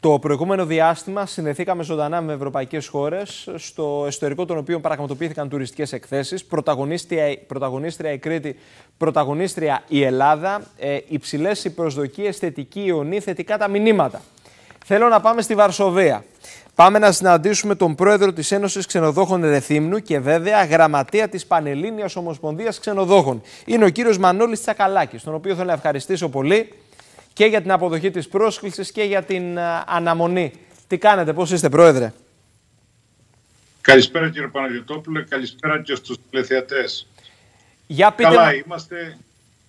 Το προηγούμενο διάστημα συνδεθήκαμε ζωντανά με ευρωπαϊκές χώρες, στο εσωτερικό των οποίων πραγματοποιήθηκαν τουριστικές εκθέσεις. Πρωταγωνίστρια, πρωταγωνίστρια η Κρήτη, πρωταγωνίστρια η Ελλάδα. Ε, υψηλές οι προσδοκίες, θετική ιονή, θετικά τα μηνύματα. Θέλω να πάμε στη Βαρσοβία. Πάμε να συναντήσουμε τον πρόεδρο της Ένωσης Ξενοδόχων Ερεθύμνου και βέβαια γραμματεία της Πανελλήνιας Ομοσπονδίας Ξενοδόχων. Είναι ο κύριος Μανώλης Τσακαλάκης, τον οποίο θέλω να ευχαριστήσω πολύ και για την αποδοχή της πρόσκλησης και για την αναμονή. Τι κάνετε, πώς είστε πρόεδρε; Καλησπέρα κύριε Παναγιωτόπουλε, καλησπέρα και στους τηλεθεατές. Για πείτε Καλά είμαστε.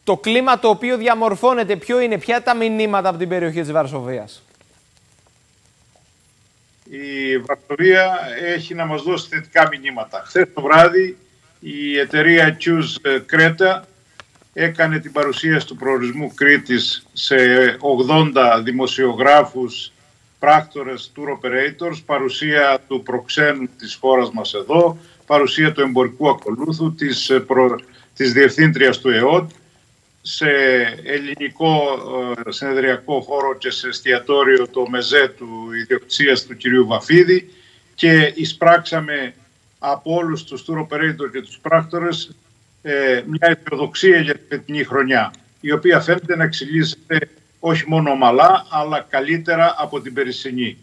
Το κλίμα το οποίο διαμορφώνεται, ποιο είναι, ποια τα μηνύματα από την περιοχή της Βαρσοβίας; Η Βαρσοβία έχει να μας δώσει θετικά μηνύματα. Χθες το βράδυ η εταιρεία Choose Creta έκανε την παρουσίαση του προορισμού Κρήτης σε 80 δημοσιογράφους, πράκτορες, tour operators, παρουσία του προξένου της χώρας μας εδώ, παρουσία του εμπορικού ακολούθου, της, προ... της διευθύντριας του ΕΟΤ, σε ελληνικό ε, συνεδριακό χώρο και σε εστιατόριο το ΜΕΖΕ του ιδιοκτησίας του κυρίου Βαφίδη και εισπράξαμε από όλους τους tour operators και τους πράκτορες ε, μια αισιοδοξία για την φετινή χρονιά, η οποία φαίνεται να εξελίσσεται όχι μόνο ομαλά, αλλά καλύτερα από την περσινή.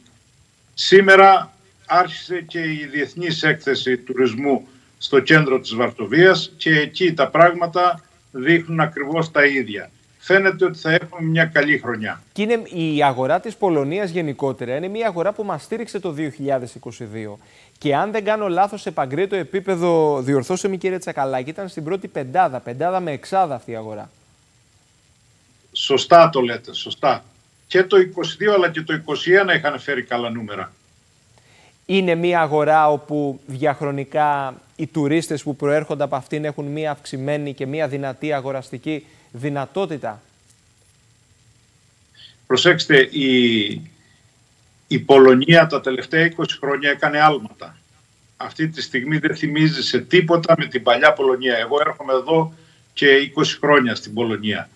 Σήμερα άρχισε και η Διεθνής Έκθεση Τουρισμού στο κέντρο της Βαρτοβίας και εκεί τα πράγματα δείχνουν ακριβώς τα ίδια. Φαίνεται ότι θα έχουμε μια καλή χρονιά. Και είναι η αγορά της Πολωνίας γενικότερα είναι μια αγορά που μας στήριξε το 2022. Και αν δεν κάνω λάθος, σε παγκρίτο επίπεδο, διορθώσε με κύριε Τσακαλάκη, ήταν στην πρώτη πεντάδα, πεντάδα με εξάδα αυτή η αγορά. Σωστά το λέτε, σωστά. Και το 22 αλλά και το 21 είχαν φέρει καλά νούμερα. Είναι μια αγορά όπου διαχρονικά οι τουρίστες που προέρχονται από αυτήν έχουν μια αυξημένη και μια δυνατή αγοραστική δυνατότητα. Προσέξτε, η, η Πολωνία τα τελευταία 20 χρόνια έκανε άλματα. Αυτή τη στιγμή δεν θυμίζει σε τίποτα με την παλιά Πολωνία. Εγώ έρχομαι εδώ και 20 χρόνια στην Πολωνία.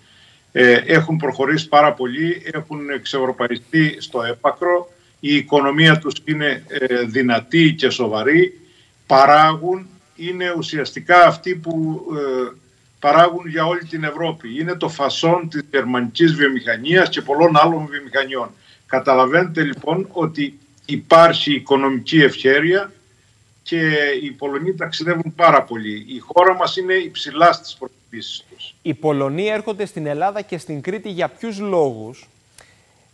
Ε, έχουν προχωρήσει πάρα πολύ, έχουν εξευρωπαϊστεί στο έπακρο, η οικονομία τους είναι ε, δυνατή και σοβαρή, παράγουν, είναι ουσιαστικά αυτοί που ε, παράγουν για όλη την Ευρώπη. Είναι το φασόν της γερμανικής βιομηχανίας και πολλών άλλων βιομηχανιών. Καταλαβαίνετε λοιπόν ότι υπάρχει οικονομική ευχέρεια και οι Πολωνοί ταξιδεύουν πάρα πολύ. Η χώρα μας είναι υψηλά στις προτιμήσεις τους. Οι Πολωνοί έρχονται στην Ελλάδα και στην Κρήτη για ποιους λόγους;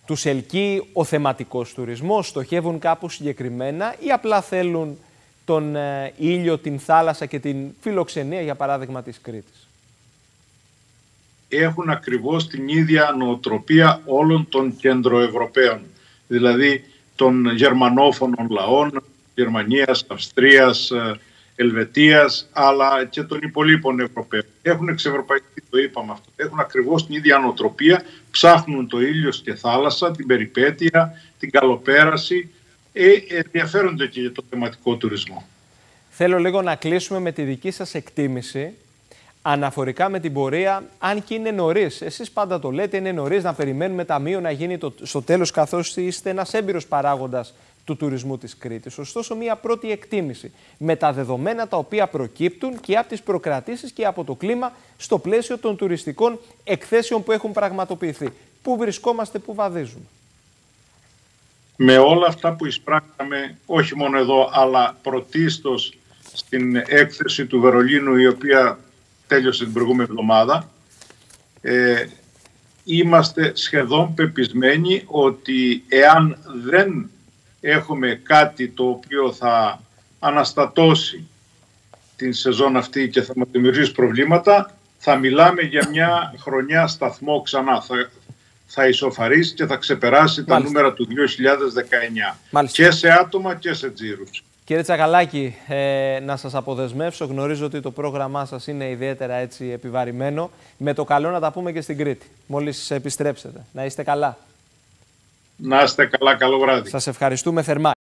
Τους ελκύει ο θεματικός τουρισμός, στοχεύουν κάπου συγκεκριμένα ή απλά θέλουν τον ε, ήλιο, την θάλασσα και την φιλοξενία, για παράδειγμα, της Κρήτης; Έχουν ακριβώς την ίδια νοοτροπία όλων των κεντροευρωπαίων, δηλαδή των γερμανόφωνων λαών, Γερμανίας, Αυστρίας, ε, Ελβετίας, αλλά και των υπολείπων Ευρωπαίων. Έχουν εξευρωπαϊκή, το είπαμε αυτό. Έχουν ακριβώς την ίδια νοοτροπία, ψάχνουν το ήλιο και θάλασσα, την περιπέτεια, την καλοπέραση, ε, ενδιαφέρονται και για το θεματικό τουρισμό. Θέλω λίγο να κλείσουμε με τη δική σας εκτίμηση αναφορικά με την πορεία, αν και είναι νωρίς. Εσείς πάντα το λέτε, είναι νωρίς να περιμένουμε ταμείο να γίνει το, στο τέλος, καθώς είστε ένας έμπειρος παράγοντας του τουρισμού της Κρήτης. Ωστόσο, μία πρώτη εκτίμηση με τα δεδομένα τα οποία προκύπτουν και από τις προκρατήσεις και από το κλίμα στο πλαίσιο των τουριστικών εκθέσεων που έχουν πραγματοποιηθεί. Πού βρισκόμαστε, πού βαδίζουμε με όλα αυτά που εισπράξαμε, όχι μόνο εδώ, αλλά πρωτίστως στην έκθεση του Βερολίνου, η οποία τέλειωσε την προηγούμενη εβδομάδα, ε, είμαστε σχεδόν πεπισμένοι ότι εάν δεν έχουμε κάτι το οποίο θα αναστατώσει την σεζόν αυτή και θα μας δημιουργήσει προβλήματα, θα μιλάμε για μια χρονιά σταθμό ξανά. Θα, θα ισοφαρίσει και θα ξεπεράσει τα νούμερα του 2019. Και σε άτομα και σε τζίρους. Κύριε Τσακαλάκη, ε, να σας αποδεσμεύσω. Γνωρίζω ότι το πρόγραμμά σας είναι ιδιαίτερα έτσι επιβαρημένο. Με το καλό να τα πούμε και στην Κρήτη, μόλις επιστρέψετε. Να είστε καλά. Να είστε καλά, καλό βράδυ. Σας ευχαριστούμε θερμά.